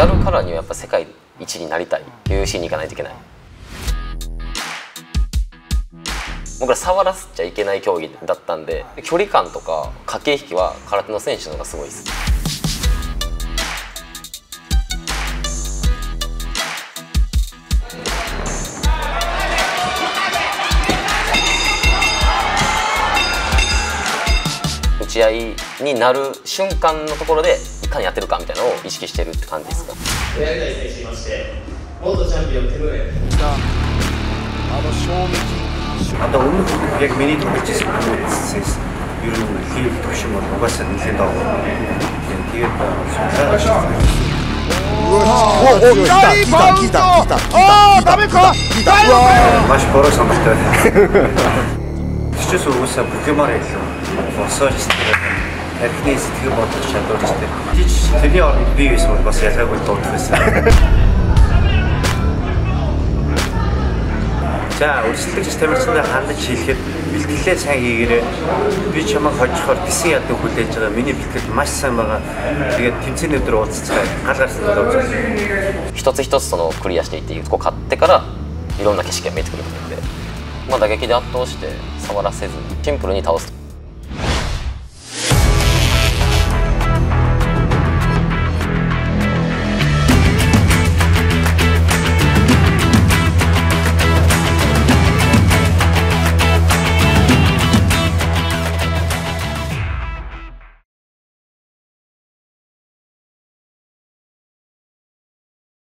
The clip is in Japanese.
やるからにはやっぱ世界一になりたい UFC に行かないといけない。僕ら触らせちゃいけない競技だったんで距離感とか駆け引きは空手の選手の方がすごいです。ち合いになる瞬間のところでいかにやってるかみたいなのを意識してるって感じですかやりたい選手いまして元チャンピオンテムエあの衝撃 Одоо өмнөх яг миний тоглож байсан хүмүүсээс ер нь хийх төвшин бол угаасаа нэлээд доо. Тэгээд судалгаа О, дай баунт! А, давай ка! Дай! маш бороо сонголтой. Тэчээс угаасаа Покемон илүү босоо ч тархины сэтгэл бодож чадвар ч тийм. Тийч тэрний оронд би байсан бол бас ялгаагүй дуудах байсан. За өрсөлдөгч тамирчиндаа хандаж хэлэхэд бэлтгэлээ сайн хийгээрэй. Би чамайг хожихоор гисэн ядан хүлээж байгаа. Миний бэлтгэл маш сайн байгаа. Тэгээд тэмцээний өдөр уулзцгаа гал гарсан болоо үзье. 一つ一つそのクリアしていってこう勝ってからいろんな景色が見えてくると思うんで、まあ、打撃で圧倒して 触らせずシンプルに倒す